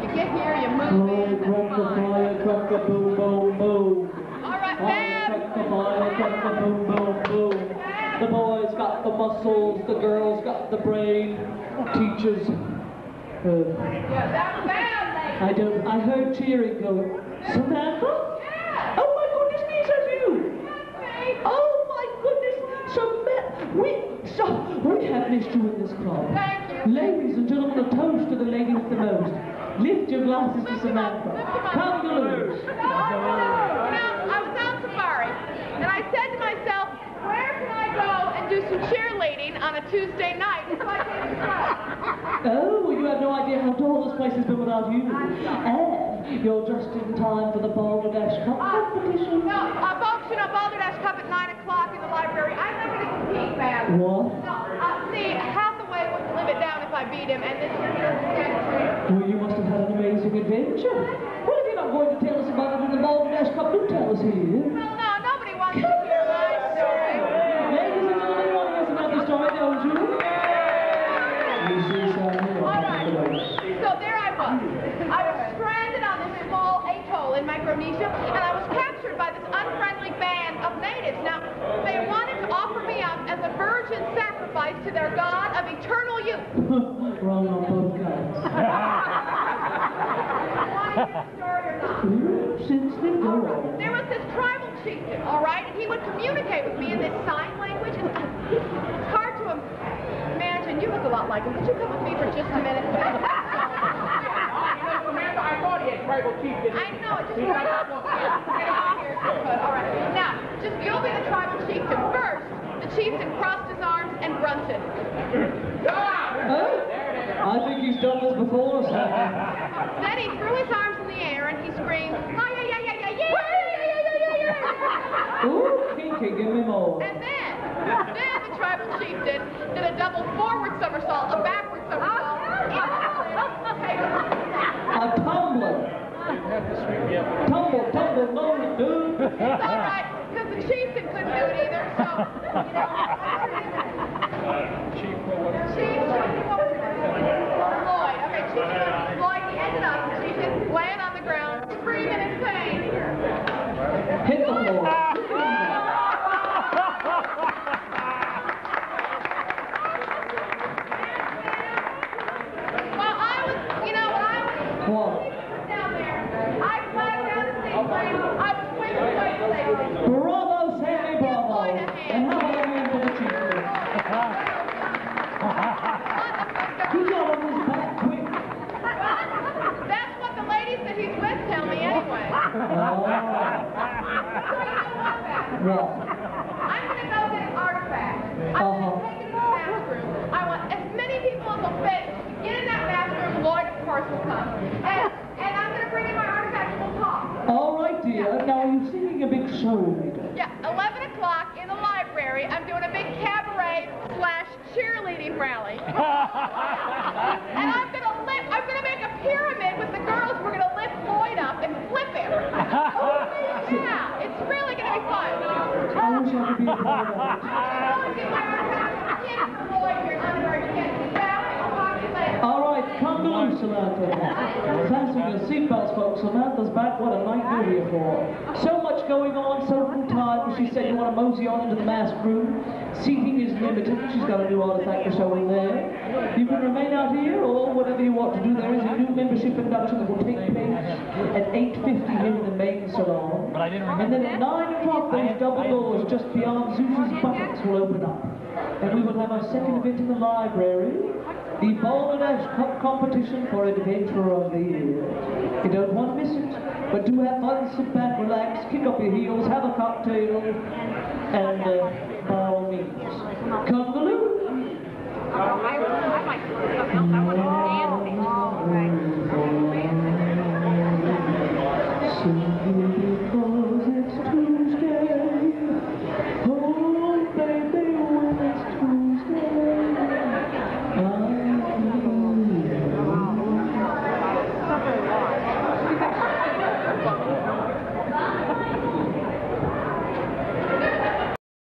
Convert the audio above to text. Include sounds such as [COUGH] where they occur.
You get here, you move in, that's fine. fire, crack the boom, boom, boom. All right, Fire, Bab. crack the fire, crack the boom, boom, boom. The boys got the muscles, the girls got the brain. Teachers, uh, Yeah, that's Bab, lady. I don't, I heard cheering going, Samantha? Yeah. Oh my goodness, me, says you. Oh my goodness, Samantha, we, so, we have missed you in this club. Thank you. Ladies and gentlemen, a toast to the lady with the most. Lift your glasses to Samantha. Kangaroos. Now, I was on safari, and I said to myself, where can I go and do some cheerleading on a Tuesday night? So I. Oh, you have no idea how tall this place has been without you. And you're just in time for the Balderdash Cup competition. No, uh, you know, Balderdash Cup at 9 o'clock in the library. I'm not going to compete, man. What? No, uh, see, Hathaway wouldn't live it down if I beat him, and this year the next Well, you must have had an adventure. Well, if you're not going to tell us about it in the Balderdash Cup, do tell us here. Well, no, nobody wants to hear my story. Ladies and gentlemen, you want to hear some other story, don't you? You see, Sammy, All right. So there I was. I was stranded on this small atoll in Micronesia, and I was captured by this unfriendly band of natives. Now, they wanted to offer me up as a virgin sacrifice to their god of eternal youth. [LAUGHS] Wrong on both counts. Want to hear the story or not? [LAUGHS] Since the door. There was this tribal chieftain, all right, and he would communicate with me in this sign language. And it's hard to imagine. You look a lot like him. Could you come with me for just a minute? [LAUGHS] Samantha, I thought he had tribal chief. I know, it just right up. Get out here if you could. All right. Now, just you'll be the tribal chieftain. First, the chieftain crossed his arms and grunted. Huh? I think he's done this before, sir. Then he threw his arms in the air and he screamed, "Hi, yeah, yeah, yeah, yeah, yeah, yeah, yeah, yeah, yeah, yeah." Ooh, Kinky, give me more. And then, then the tribal chieftain did a double forward somersault, a backward somersault. A tumbler. Tumble, tumble, no, dude. It's all right, because the chieftain couldn't do it either, so, you know. Uh, chief, what was What? I'm gonna go get an artifact. I'm Uh-huh. gonna take it to the bathroom. I want as many people as will fit. to Get in that bathroom. Lloyd, of course, will come. And, and I'm gonna bring in my artifact and we'll talk. All right, dear. Now, you're you singing a big show later? Yeah, 11 o'clock in the library. I'm doing a big cabaret slash cheerleading rally. [LAUGHS] and I'm Ha ha ha! Seatbelts, folks. Samantha's back. What a night we're here for. So much going on, so little time. She said you want to mosey on into the mask room. Seating is limited. She's got a new artifact to show in there. You can remain out here, or whatever you want to do. There is a new membership induction that will take place at 8.50 here in the main salon. But I didn't remember. And then at 9 o'clock, those double doors just beyond Zeus's buttocks will open up. And we will have our second event in the library, the Balderdash Cup competition for Adventurer of the Year. You don't want to miss it, but do have fun, sit back, relax, kick up your heels, have a cocktail, and uh, by all means, come to Lou.